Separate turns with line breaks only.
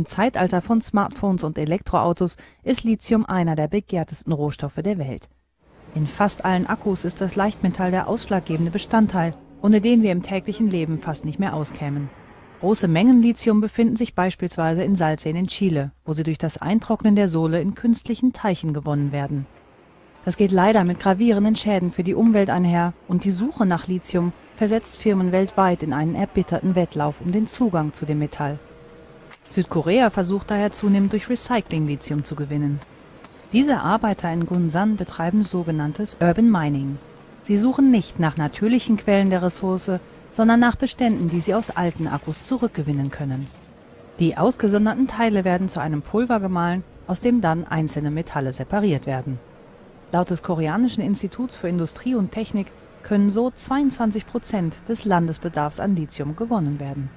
Im Zeitalter von Smartphones und Elektroautos ist Lithium einer der begehrtesten Rohstoffe der Welt. In fast allen Akkus ist das Leichtmetall der ausschlaggebende Bestandteil, ohne den wir im täglichen Leben fast nicht mehr auskämen. Große Mengen Lithium befinden sich beispielsweise in Salzseen in Chile, wo sie durch das Eintrocknen der Sohle in künstlichen Teichen gewonnen werden. Das geht leider mit gravierenden Schäden für die Umwelt einher und die Suche nach Lithium versetzt Firmen weltweit in einen erbitterten Wettlauf um den Zugang zu dem Metall. Südkorea versucht daher zunehmend durch Recycling Lithium zu gewinnen. Diese Arbeiter in Gunsan betreiben sogenanntes Urban Mining. Sie suchen nicht nach natürlichen Quellen der Ressource, sondern nach Beständen, die sie aus alten Akkus zurückgewinnen können. Die ausgesonderten Teile werden zu einem Pulver gemahlen, aus dem dann einzelne Metalle separiert werden. Laut des Koreanischen Instituts für Industrie und Technik können so 22 Prozent des Landesbedarfs an Lithium gewonnen werden